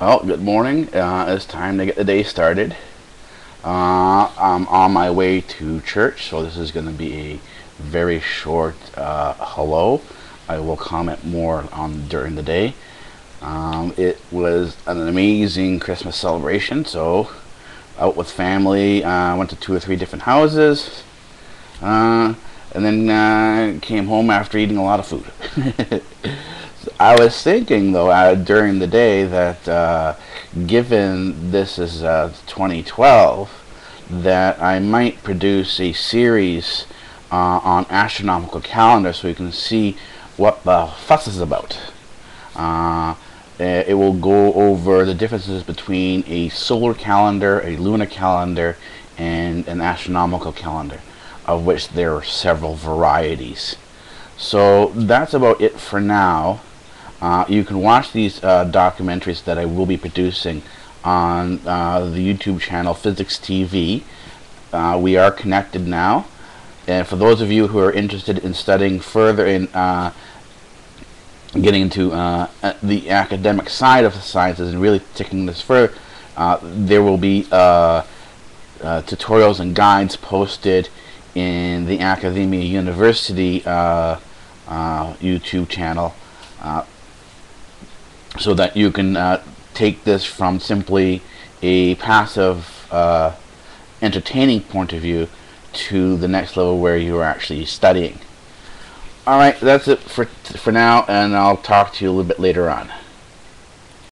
Well, good morning. Uh, it's time to get the day started. Uh, I'm on my way to church, so this is going to be a very short uh, hello. I will comment more on during the day. Um, it was an amazing Christmas celebration, so out with family. I uh, went to two or three different houses, uh, and then uh, came home after eating a lot of food. I was thinking though uh, during the day that uh, given this is uh, 2012, that I might produce a series uh, on astronomical calendar so you can see what the fuss is about. Uh, it will go over the differences between a solar calendar, a lunar calendar, and an astronomical calendar, of which there are several varieties. So that's about it for now. Uh, you can watch these uh, documentaries that I will be producing on uh, the YouTube channel Physics TV. Uh, we are connected now. And for those of you who are interested in studying further in uh, getting into uh, the academic side of the sciences and really taking this further, there will be tutorials and guides posted in the Academia University YouTube channel so that you can uh, take this from simply a passive uh, entertaining point of view to the next level where you are actually studying. Alright, that's it for, for now, and I'll talk to you a little bit later on.